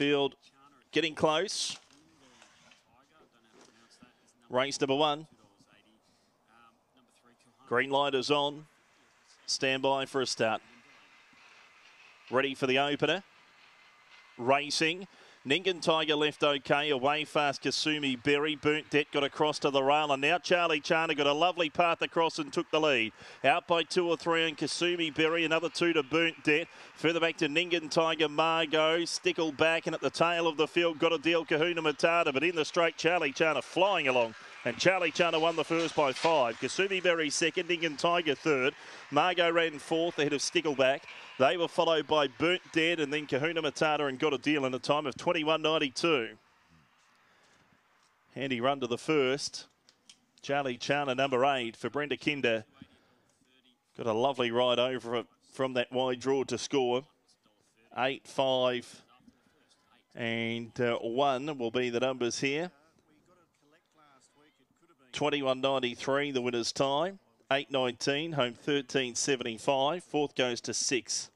Field getting close. Race number one. Green light is on. Stand by for a start. Ready for the opener. Racing. Ningen Tiger left okay. Away fast Kasumi Berry. Burnt Debt got across to the rail. And now Charlie Chana got a lovely path across and took the lead. Out by two or three on Kasumi Berry. Another two to Burnt Debt. Further back to Ningen Tiger Margot. Stickle back and at the tail of the field got a deal Kahuna Matata. But in the straight, Charlie Chana flying along. And Charlie Chana won the first by five. Kasumi Berry second, Ningen Tiger third. Margot ran fourth ahead of Stickleback. They were followed by Burnt Dead and then Kahuna Matata and got a deal in a time of 21.92. Handy run to the first. Charlie Chana, number eight for Brenda Kinder. Got a lovely ride over from that wide draw to score. Eight, five, and uh, one will be the numbers here. 21.93, the winner's time. 8.19, home 13.75. Fourth goes to six.